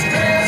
Christmas.